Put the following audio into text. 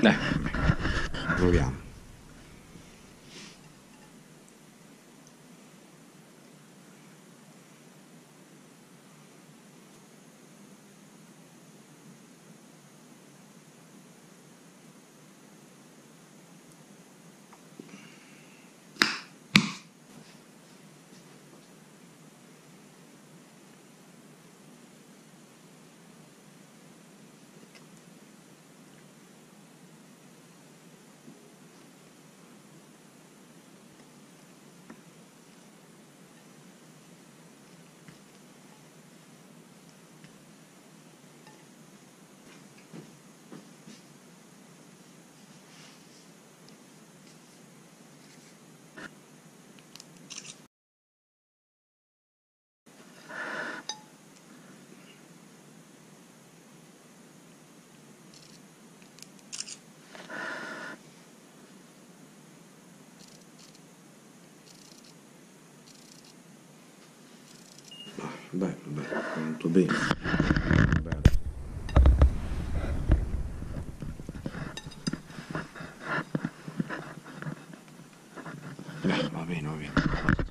Dai. Proviamo. Bello, bello, molto bene. Bello. Eh, va bene, va bene.